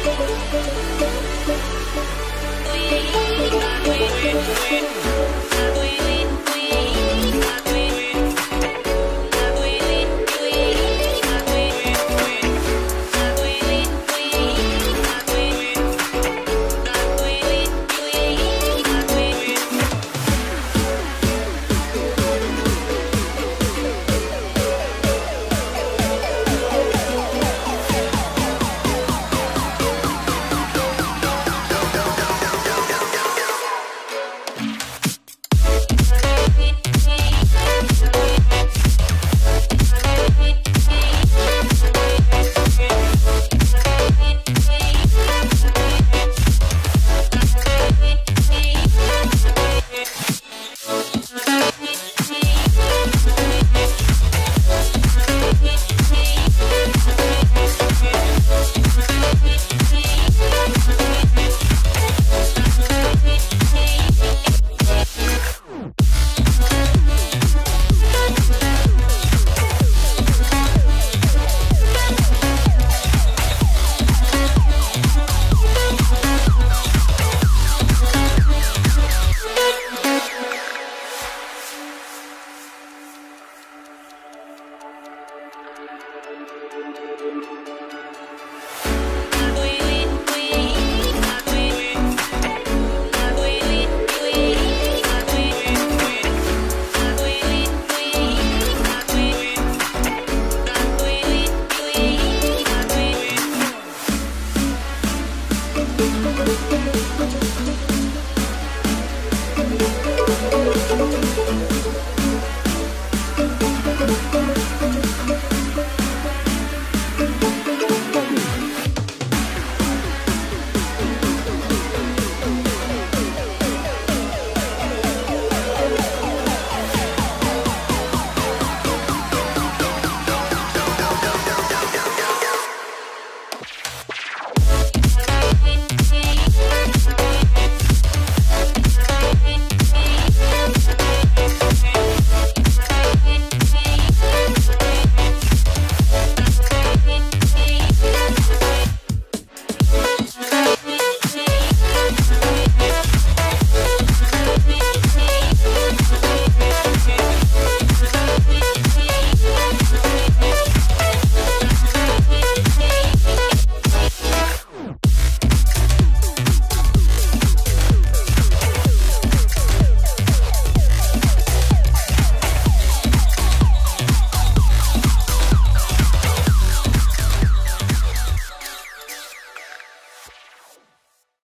We Win, we we.